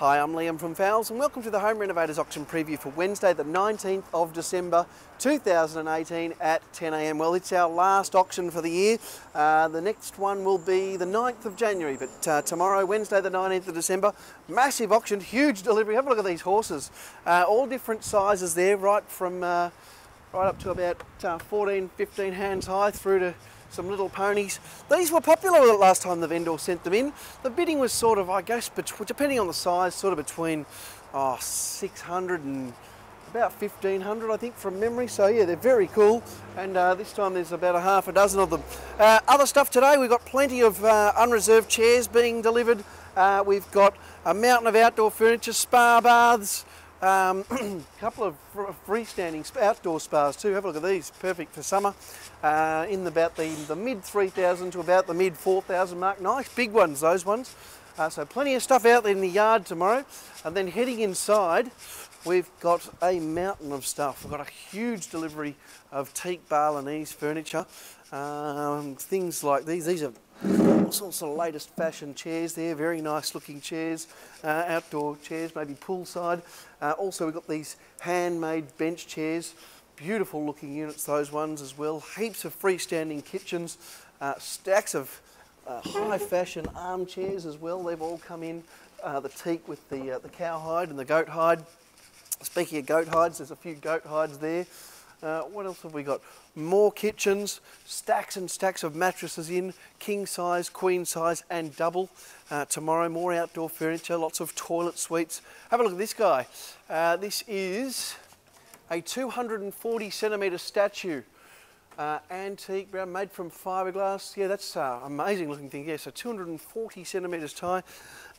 Hi, I'm Liam from Fowles and welcome to the Home Renovators Auction Preview for Wednesday the 19th of December 2018 at 10am. Well, it's our last auction for the year. Uh, the next one will be the 9th of January, but uh, tomorrow, Wednesday the 19th of December, massive auction, huge delivery. Have a look at these horses. Uh, all different sizes there, right from uh, right up to about uh, 14, 15 hands high through to some little ponies. These were popular last time the vendor sent them in. The bidding was sort of, I guess, depending on the size, sort of between oh, 600 and about 1500 I think from memory so yeah they're very cool and uh, this time there's about a half a dozen of them uh, other stuff today we've got plenty of uh, unreserved chairs being delivered uh, we've got a mountain of outdoor furniture spa baths um, a couple of freestanding outdoor spas too. Have a look at these, perfect for summer. Uh, in about the, the mid 3,000 to about the mid 4,000 mark. Nice big ones, those ones. Uh, so plenty of stuff out there in the yard tomorrow. And then heading inside, we've got a mountain of stuff. We've got a huge delivery of teak Balinese furniture. Um, things like these. These are all sorts of latest fashion chairs there, very nice looking chairs, uh, outdoor chairs, maybe poolside. Uh, also we've got these handmade bench chairs, beautiful looking units those ones as well. Heaps of freestanding kitchens, uh, stacks of uh, high fashion armchairs as well, they've all come in. Uh, the teak with the, uh, the cow hide and the goat hide. Speaking of goat hides, there's a few goat hides there. Uh, what else have we got? More kitchens, stacks and stacks of mattresses in, king size, queen size and double. Uh, tomorrow more outdoor furniture, lots of toilet suites. Have a look at this guy. Uh, this is a 240 centimetre statue. Uh, antique made from fiberglass. Yeah, that's uh, amazing looking thing. Yeah, so 240 centimetres high.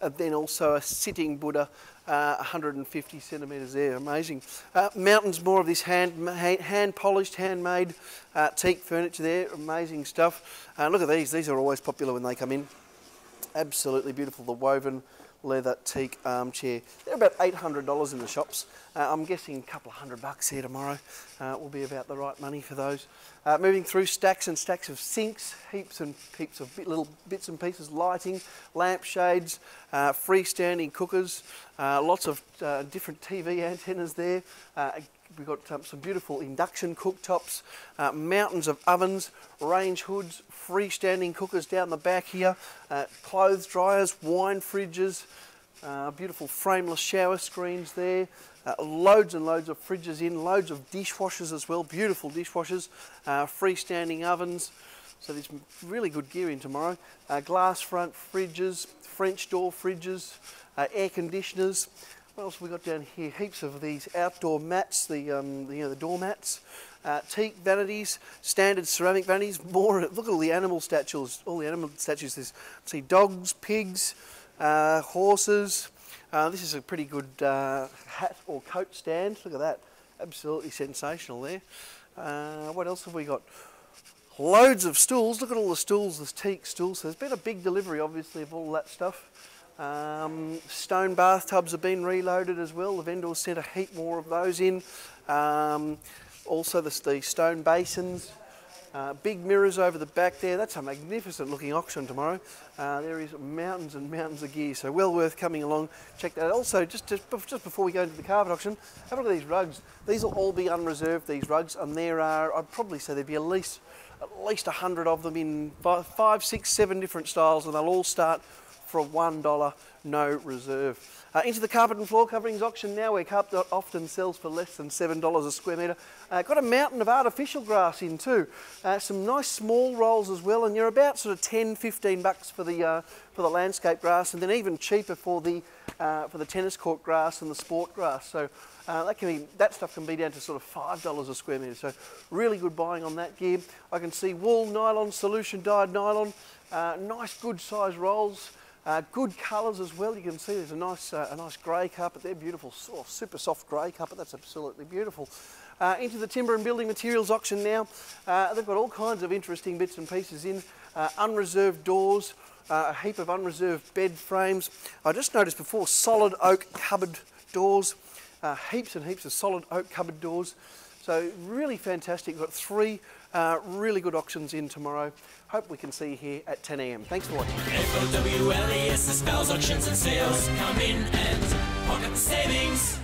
And then also a sitting Buddha, uh, 150 centimetres there. Amazing. Uh, mountains, more of this hand, hand polished, handmade uh, teak furniture there. Amazing stuff. Uh, look at these. These are always popular when they come in. Absolutely beautiful. The woven leather teak armchair. They're about $800 in the shops. Uh, I'm guessing a couple of hundred bucks here tomorrow uh, will be about the right money for those. Uh, moving through stacks and stacks of sinks, heaps and heaps of bit, little bits and pieces, lighting, lampshades, uh, freestanding cookers, uh, lots of uh, different TV antennas there. We've got um, some beautiful induction cooktops, uh, mountains of ovens, range hoods, freestanding cookers down the back here, uh, clothes dryers, wine fridges, uh, beautiful frameless shower screens there, uh, loads and loads of fridges in, loads of dishwashers as well, beautiful dishwashers, uh, freestanding ovens. So there's really good gear in tomorrow. Uh, glass front fridges, French door fridges, air conditioners. What else have we got down here? Heaps of these outdoor mats, the, um, the you know, the door mats, uh, teak vanities, standard ceramic vanities. More, look at all the animal statues. All the animal statues. There's see dogs, pigs, uh, horses. Uh, this is a pretty good uh, hat or coat stand. Look at that, absolutely sensational there. Uh, what else have we got? Loads of stools. Look at all the stools, the teak stools. So there's been a big delivery, obviously, of all that stuff. Um, stone bathtubs have been reloaded as well. The vendors sent a heap more of those in. Um, also the, the, stone basins. Uh, big mirrors over the back there. That's a magnificent looking auction tomorrow. Uh, there is mountains and mountains of gear, so well worth coming along. Check that out. Also, just, just, just before we go into the carpet auction, have a look at these rugs. These will all be unreserved, these rugs, and there are, I'd probably say there'd be at least at least a hundred of them in five, five, six, seven different styles, and they'll all start for $1, no reserve. Uh, into the carpet and floor coverings auction now where carpet often sells for less than $7 a square metre. Uh, got a mountain of artificial grass in too. Uh, some nice small rolls as well and you're about sort of 10, 15 bucks for the, uh, for the landscape grass and then even cheaper for the, uh, for the tennis court grass and the sport grass. So uh, that, can be, that stuff can be down to sort of $5 a square metre. So really good buying on that gear. I can see wool, nylon, solution dyed nylon, nice good size rolls. Uh, good colours as well. You can see there's a nice, uh, a nice grey carpet there, beautiful, soft, super soft grey carpet. That's absolutely beautiful. Uh, into the timber and building materials auction now. Uh, they've got all kinds of interesting bits and pieces in. Uh, unreserved doors, uh, a heap of unreserved bed frames. I just noticed before solid oak cupboard doors, heaps and heaps of solid oak cupboard doors. So really fantastic. We've got three uh, really good auctions in tomorrow. Hope we can see you here at 10am. Thanks for watching. F-O-W-L-E-S, Auctions and Sales. Come in and saving